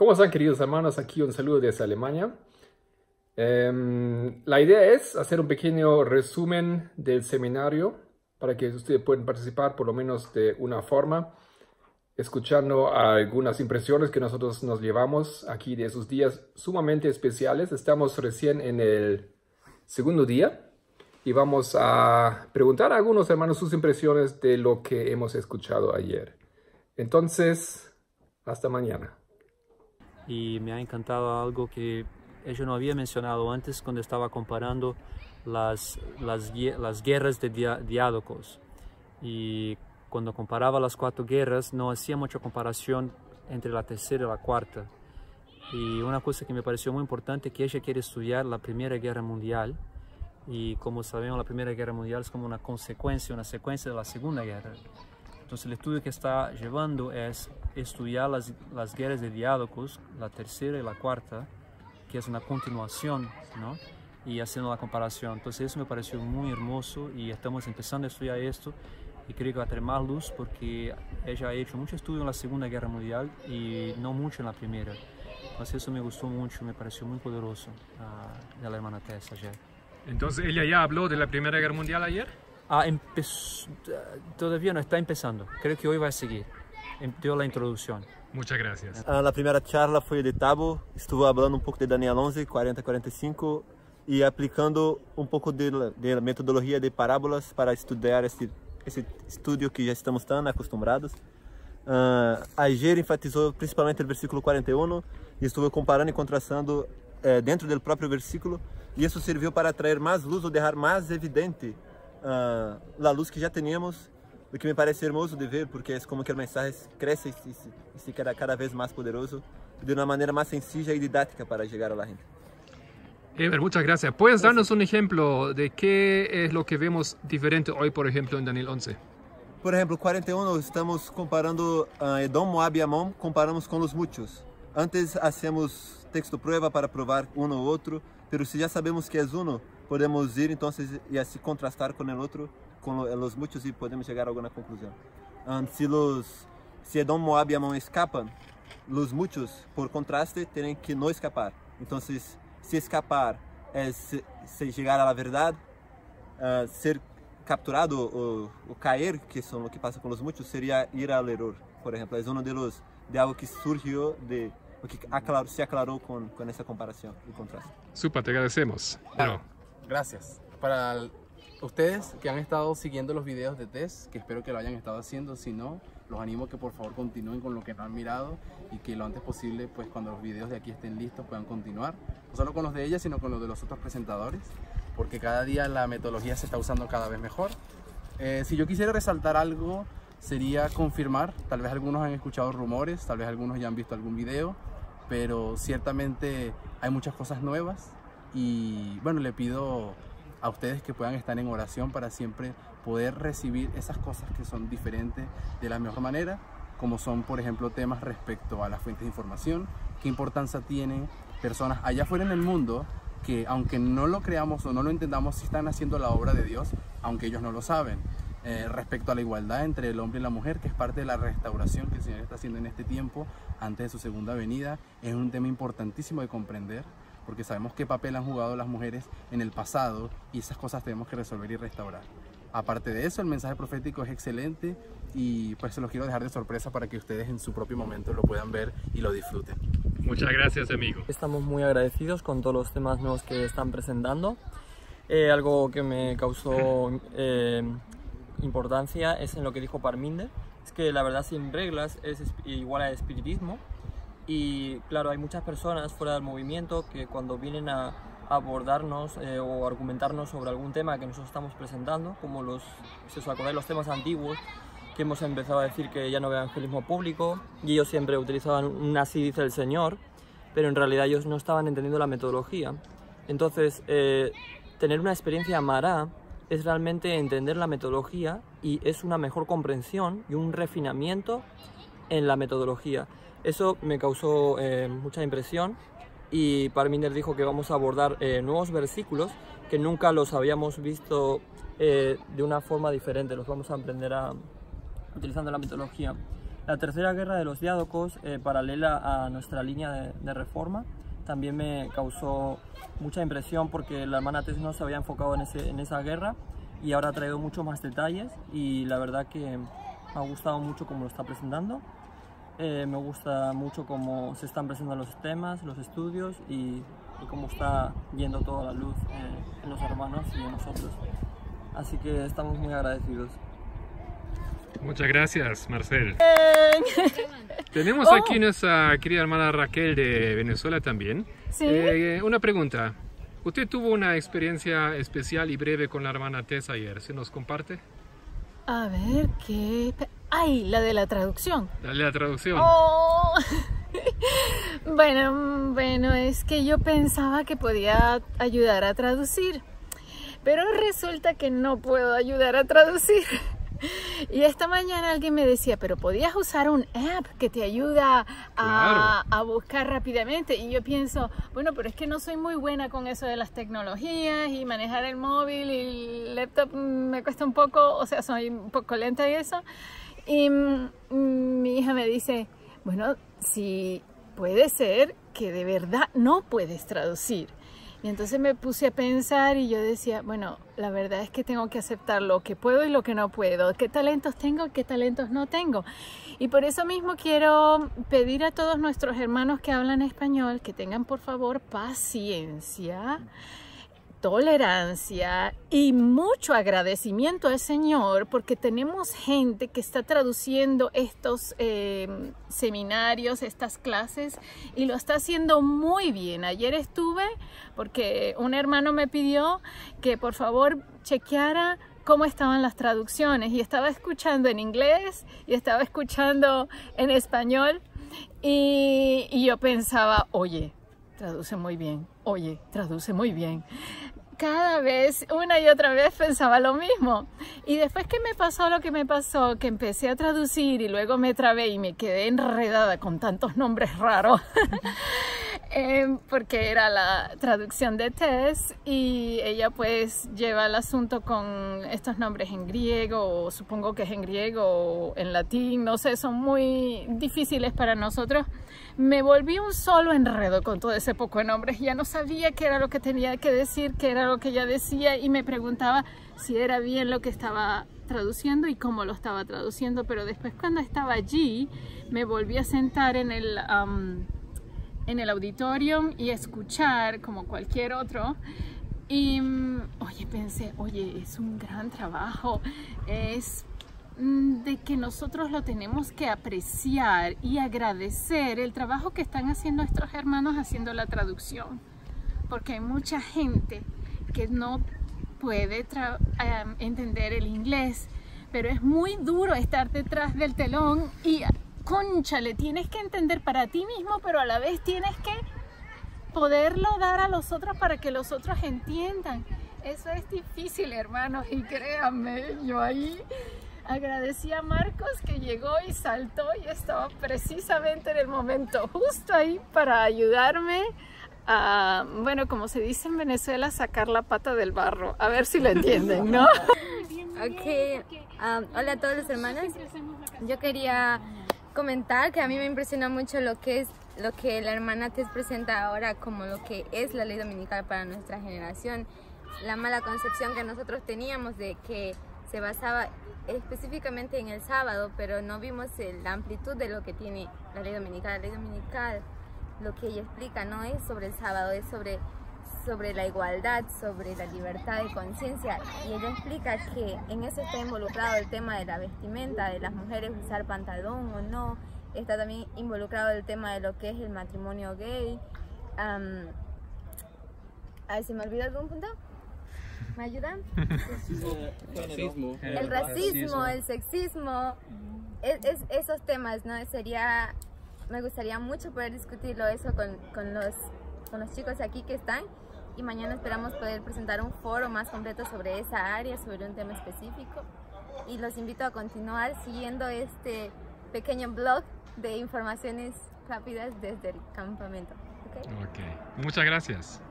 ¿Cómo están queridos hermanos? Aquí un saludo desde Alemania. Um, la idea es hacer un pequeño resumen del seminario para que ustedes puedan participar por lo menos de una forma, escuchando algunas impresiones que nosotros nos llevamos aquí de esos días sumamente especiales. Estamos recién en el segundo día y vamos a preguntar a algunos hermanos sus impresiones de lo que hemos escuchado ayer. Entonces, hasta mañana. Y me ha encantado algo que yo no había mencionado antes cuando estaba comparando las, las, las guerras de diádocos. Y cuando comparaba las cuatro guerras no hacía mucha comparación entre la tercera y la cuarta. Y una cosa que me pareció muy importante es que ella quiere estudiar la Primera Guerra Mundial. Y como sabemos, la Primera Guerra Mundial es como una consecuencia, una secuencia de la Segunda Guerra. Entonces el estudio que está llevando es estudiar las, las guerras de Diádocos, la tercera y la cuarta, que es una continuación, ¿no? Y haciendo la comparación. Entonces eso me pareció muy hermoso y estamos empezando a estudiar esto y creo que va a tener más luz porque ella ha hecho mucho estudio en la Segunda Guerra Mundial y no mucho en la Primera. Entonces eso me gustó mucho, me pareció muy poderoso uh, de la hermana Tessa ayer. Entonces ella ya habló de la Primera Guerra Mundial ayer? Ah, todavía no está empezando, creo que hoy va a seguir. Dio la introducción. Muchas gracias. Ah, la primera charla fue de Tabo, estuvo hablando un poco de Daniel 11, 40-45 y aplicando un poco de la, de la, metodología de parábolas para estudiar este, esse estudio que já estamos tão acostumados. Uh, ayer enfatizou principalmente o versículo 41 e estuve comparando e contrastando uh, dentro do próprio versículo e isso serviu para atrair mais luz ou deixar mais evidente uh, a luz que já tínhamos o que me parece hermoso de ver, porque é como que a mensagem cresce e se, e se queda cada vez mais poderoso de uma maneira mais sencilla e didática para chegar a la gente. Ever, muchas gracias. ¿Puedes darnos un ejemplo de qué es lo que vemos diferente hoy, por ejemplo, en Daniel 11? Por ejemplo, 41, estamos comparando uh, Edom, Moab y Amón, comparamos con los muchos. Antes hacíamos texto prueba para probar uno u otro, pero si ya sabemos que es uno, podemos ir entonces y así contrastar con el otro com os muitos e podemos chegar a alguma conclusão. Um, se los se Edom, Moab e Amon escapam, os muitos, por contraste, têm que não escapar. Então, se, se escapar é se, se chegar à verdade, uh, ser capturado ou, ou cair, que são o que passa com os muitos, seria ir ao erro. Por exemplo, é um de, los, de algo que surgiu de o que aclarou, se aclarou com, com essa comparação e contraste. Super, te agradecemos. Claro. Gracias. Para ustedes que han estado siguiendo los videos de test, que espero que lo hayan estado haciendo, si no, los animo a que por favor continúen con lo que no han mirado y que lo antes posible, pues cuando los videos de aquí estén listos, puedan continuar, no solo con los de ella, sino con los de los otros presentadores, porque cada día la metodología se está usando cada vez mejor. Eh, si yo quisiera resaltar algo, sería confirmar, tal vez algunos han escuchado rumores, tal vez algunos ya han visto algún video, pero ciertamente hay muchas cosas nuevas y bueno, le pido a ustedes que puedan estar en oración para siempre poder recibir esas cosas que son diferentes de la mejor manera, como son por ejemplo temas respecto a las fuentes de información, qué importancia tienen personas allá afuera en el mundo que aunque no lo creamos o no lo entendamos, sí están haciendo la obra de Dios, aunque ellos no lo saben. Eh, respecto a la igualdad entre el hombre y la mujer, que es parte de la restauración que el Señor está haciendo en este tiempo antes de su segunda venida, es un tema importantísimo de comprender porque sabemos qué papel han jugado las mujeres en el pasado y esas cosas tenemos que resolver y restaurar. Aparte de eso, el mensaje profético es excelente y pues se los quiero dejar de sorpresa para que ustedes en su propio momento lo puedan ver y lo disfruten. Muchas gracias, amigo. Estamos muy agradecidos con todos los temas nuevos que están presentando. Eh, algo que me causó eh, importancia es en lo que dijo Parminde, es que la verdad sin reglas es igual a espiritismo y claro, hay muchas personas fuera del movimiento que cuando vienen a abordarnos eh, o argumentarnos sobre algún tema que nosotros estamos presentando, como los, si os acordáis, los temas antiguos, que hemos empezado a decir que ya no había evangelismo público, y ellos siempre utilizaban un así dice el Señor, pero en realidad ellos no estaban entendiendo la metodología. Entonces, eh, tener una experiencia Mará es realmente entender la metodología y es una mejor comprensión y un refinamiento en la metodología. Eso me causó eh, mucha impresión y Parminder dijo que vamos a abordar eh, nuevos versículos que nunca los habíamos visto eh, de una forma diferente, los vamos a aprender a, utilizando la metodología. La tercera guerra de los diádocos, paralela a nuestra línea de, reforma, también me causó mucha impresión porque la hermana Tess no se había enfocado en, ese, en esa guerra y ahora ha traído muchos más detalles y la verdad que me ha gustado mucho cómo lo está presentando. Eh, me gusta mucho cómo se están presentando los temas, los estudios y, y cómo está viendo toda la luz eh, en los hermanos y en nosotros. Así que estamos muy agradecidos. Muchas gracias, Marcel. Tenemos Oh. aquí nuestra querida hermana Raquel de Venezuela también. Sí. Eh, una pregunta. Usted tuvo una experiencia especial y breve con la hermana Tess ayer. ¿Se nos comparte? A ver, ¿qué? ¡Ay! La de la traducción. Dale la traducción. Oh. bueno, bueno, es que yo pensaba que podía ayudar a traducir, pero resulta que no puedo ayudar a traducir. Y esta mañana alguien me decía, pero podías usar un app que te ayuda a, a, buscar rápidamente. Y yo pienso, bueno, pero es que no soy muy buena con eso de las tecnologías y manejar el móvil y el laptop me cuesta un poco, o sea, soy un poco lenta y eso. Y mm, mi hija me dice, bueno, si puede ser que de verdad no puedes traducir. Y entonces me puse a pensar y yo decía, bueno, la verdad es que tengo que aceptar lo que puedo y lo que no puedo, qué talentos tengo qué talentos no tengo. Y por eso mismo quiero pedir a todos nuestros hermanos que hablan español que tengan por favor paciencia tolerancia y mucho agradecimiento al Señor porque tenemos gente que está traduciendo estos eh, seminarios, estas clases y lo está haciendo muy bien. Ayer estuve porque un hermano me pidió que por favor chequeara cómo estaban las traducciones y estaba escuchando en inglés y estaba escuchando en español y, y yo pensaba, oye, traduce muy bien, oye, traduce muy bien cada vez, una y otra vez pensaba lo mismo. Y después que me pasó lo que me pasó, que empecé a traducir y luego me trabé y me quedé enredada con tantos nombres raros, eh, porque era la traducción de Tess y ella pues lleva el asunto con estos nombres en griego, o supongo que es en griego o en latín, no sé, son muy difíciles para nosotros. Me volví un solo enredo con todo ese poco de nombres, ya no sabía qué era lo que tenía que decir, qué era lo que ella decía y me preguntaba si era bien lo que estaba traduciendo y cómo lo estaba traduciendo, pero después cuando estaba allí me volví a sentar en el, um, en el auditorium y escuchar como cualquier otro. Y oye pensé, oye es un gran trabajo, es de que nosotros lo tenemos que apreciar y agradecer el trabajo que están haciendo nuestros hermanos haciendo la traducción, porque hay mucha gente que no puede um, entender el inglés, pero es muy duro estar detrás del telón y concha, le tienes que entender para ti mismo, pero a la vez tienes que poderlo dar a los otros para que los otros entiendan. Eso es difícil, hermanos, y créanme, yo ahí agradecí a Marcos que llegó y saltó y estaba precisamente en el momento justo ahí para ayudarme a, bueno, como se dice en Venezuela, sacar la pata del barro. A ver si lo entienden, ¿no? Ok, um, hola a todos los hermanos. Yo quería comentar que a mí me impresiona mucho lo que es lo que la hermana Tess presenta ahora como lo que es la ley dominical para nuestra generación. La mala concepción que nosotros teníamos de que se basaba específicamente en el sábado, pero no vimos la amplitud de lo que tiene la ley dominical. La ley dominical, lo que ella explica, no es sobre el sábado, es sobre, sobre la igualdad, sobre la libertad de conciencia. Y ella explica que en eso está involucrado el tema de la vestimenta, de las mujeres usar pantalón o no. Está también involucrado el tema de lo que es el matrimonio gay. Um, ay, ¿Se me olvidó algún punto? ¿Me ayudan? racismo. El racismo, el sexismo, es, es, esos temas, ¿no? Sería, me gustaría mucho poder discutirlo eso con, con, los, con los chicos aquí que están y mañana esperamos poder presentar un foro más completo sobre esa área, sobre un tema específico y los invito a continuar siguiendo este pequeño blog de informaciones rápidas desde el campamento. ¿okay? ok, muchas gracias.